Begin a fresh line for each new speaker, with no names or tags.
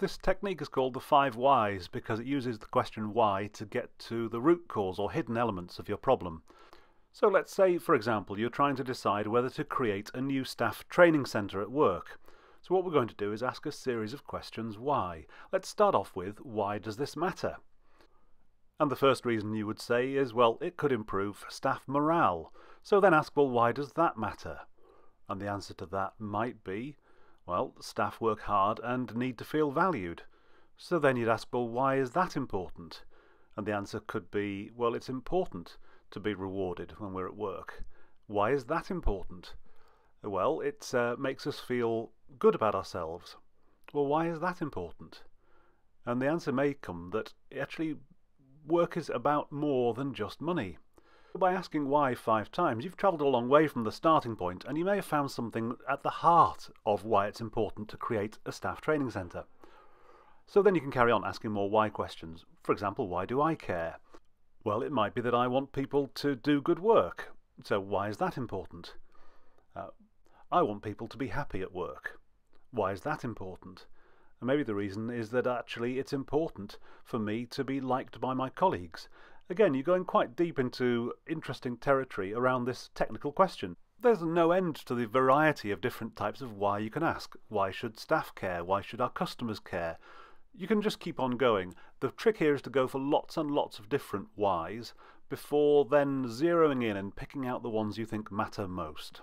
This technique is called the five whys because it uses the question why to get to the root cause or hidden elements of your problem. So let's say, for example, you're trying to decide whether to create a new staff training centre at work. So what we're going to do is ask a series of questions why. Let's start off with why does this matter? And the first reason you would say is, well, it could improve staff morale. So then ask, well, why does that matter? And the answer to that might be, well, staff work hard and need to feel valued. So then you'd ask, well, why is that important? And the answer could be, well, it's important to be rewarded when we're at work. Why is that important? Well, it uh, makes us feel good about ourselves. Well, why is that important? And the answer may come that actually work is about more than just money. By asking why five times, you've travelled a long way from the starting point and you may have found something at the heart of why it's important to create a staff training centre. So then you can carry on asking more why questions. For example, why do I care? Well, it might be that I want people to do good work. So why is that important? Uh, I want people to be happy at work. Why is that important? And maybe the reason is that actually it's important for me to be liked by my colleagues. Again, you're going quite deep into interesting territory around this technical question. There's no end to the variety of different types of why you can ask. Why should staff care? Why should our customers care? You can just keep on going. The trick here is to go for lots and lots of different whys before then zeroing in and picking out the ones you think matter most.